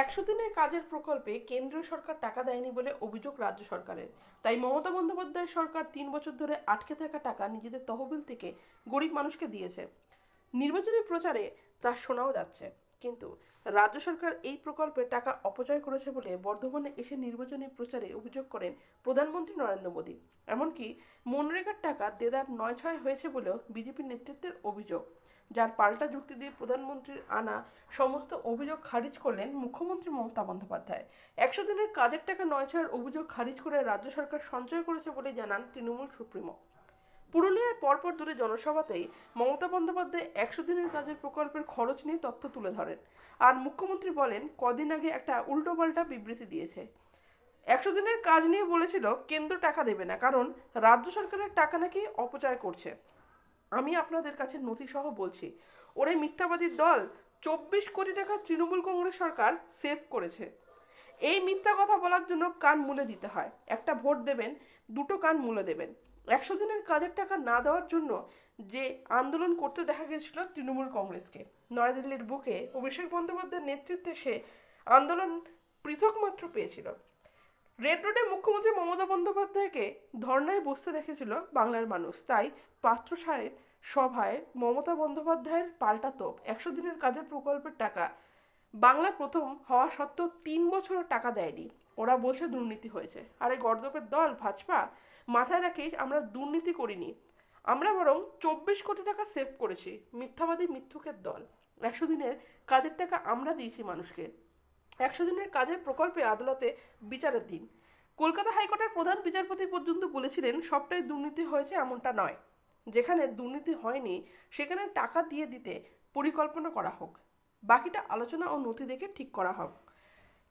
একশো দিনের কাজের প্রকল্পে কেন্দ্রীয় সরকার টাকা দেয়নি বলে অভিযোগ রাজ্য সরকারের। তাই মমতা বন্দ্যোপাধ্যায় সরকার তিন বছর ধরে আটকে থাকা টাকা নিজেদের তহবিল থেকে গরিব মানুষকে দিয়েছে। নির্বাচনী প্রচারে তা শোনাও যাচ্ছে। কিন্তু রাজ্য সরকার এই প্রকল্পে টাকা অপচয় করেছে বলে বর্ধমানে এসে নির্বাচনী প্রচারে অভিযোগ করেন প্রধানমন্ত্রী নরেন্দ্র মোদী। এমনকি মনরেগার টাকা দেদার নয় ছয় হয়েছে বলেও বিজেপির নেতৃত্বের অভিযোগ। যার পাল্টা যুক্তি দিয়ে প্রধানমন্ত্রীর আনা সমস্ত অভিযোগ খারিজ করলেন মুখ্যমন্ত্রী মমতা বন্দ্যোপাধ্যায়। একশো দিনের কাজের টাকা নয় ছয়ের অভিযোগ খারিজ করে রাজ্য সরকার সঞ্চয় করেছে বলে জানান তৃণমূল সুপ্রিমো। পুরুলিয়ায় পরপর দুটি জনসভাতেই মমতা বন্দ্যোপাধ্যায় একশো দিনের কাজের প্রকল্পের খরচ নিয়ে তথ্য তুলে ধরেন। আর মুখ্যমন্ত্রী বলেন, কদিন আগে একটা উল্টোপাল্টা বিবৃতি দিয়েছে। একশো দিনের কাজ নিয়ে বলেছিল, কেন্দ্র টাকা দেবে না, কারণ রাজ্য সরকারের টাকা নাকি অপচয় করছে। আমি আপনাদের কাছে নথি সহ বলছি, ওরে মিথ্যাবাদীর দল, চব্বিশ কোটি টাকা তৃণমূল কংগ্রেস সরকার সেভ করেছে। এই মিথ্যা কথা বলার জন্য কান মুলে দিতে হয়। একটা ভোট দেবেন, দুটো কান মুলে দেবেন। একশো দিনের কাজের টাকা না দেওয়ার জন্য যে আন্দোলন করতে দেখা গেছিল তৃণমূল কংগ্রেসকে। নয়াদিল্লির বুকে অভিষেক বন্দ্যোপাধ্যায়ের নেতৃত্বে সে আন্দোলন পৃথক মাত্র পেয়েছিল। রেড রোডে মুখ্যমন্ত্রী মমতা বন্দ্যোপাধ্যায়কে ধর্নায় বসতে দেখেছিল বাংলার মানুষ। তাই পাত্র সারের সভায় মমতা বন্দ্যোপাধ্যায়ের পাল্টা তোপ, একশো দিনের কাজের প্রকল্পের টাকা, বাংলা প্রথম হওয়া সত্ত্বেও তিন বছর টাকা দেয়নি। ওরা বলছে দুর্নীতি হয়েছে। আরে গর্দপের দল, ভাজপা, মাথায় রাখিস, আমরা দুর্নীতি করিনি। আমরা বরং চব্বিশ কোটি টাকা সেভ করেছি, মিথ্যাবাদী মিথ্যুকের দল। একশো দিনের কাজের টাকা আমরা দিয়েছি মানুষকে। একশো দিনের কাজের প্রকল্পে আদালতে বিচারের দিন। কলকাতা হাইকোর্টের প্রধান বিচারপতি পর্যন্ত বলেছিলেন, সবটাই দুর্নীতি হয়েছে এমনটা নয়। যেখানে দুর্নীতি হয়নি, সেখানে টাকা দিয়ে দিতে পরিকল্পনা করা হোক। বাকিটা আলোচনা ও নথি দেখে ঠিক করা হোক।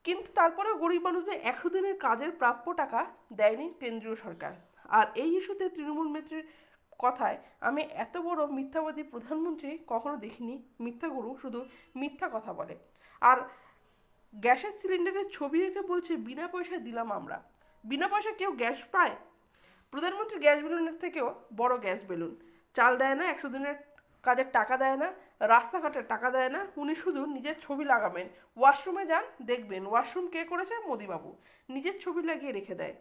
কিন্তু তারপরেও গরিব মানুষদের একশো দিনের কাজের প্রাপ্য টাকা দেয়নি কেন্দ্রীয় সরকার। আর এই ইস্যুতে তৃণমূল নেত্রীর কথায় আমি এত বড় মিথ্যাবাদী প্রধানমন্ত্রী কখনো দেখিনি। মিথ্যা গুরু শুধু মিথ্যা কথা বলে। আর গ্যাসের সিলিন্ডারের ছবি এঁকে বলছে, বিনা পয়সায় দিলাম আমরা। বিনা পয়সায় কেউ গ্যাস পায়? প্রধানমন্ত্রী গ্যাস বেলুনের থেকেও বড় গ্যাস বেলুন। চাল দেয় না একশো দিনের কাজের টাকা দেয় না, রাস্তাঘাটের টাকা দেয় না, উনি শুধু নিজের ছবি লাগাবেন। ওয়াশরুমে যান, দেখবেন। ওয়াশরুম কে করেছে? মোদিবাবু। নিজের ছবি লাগিয়ে রেখে দেয়।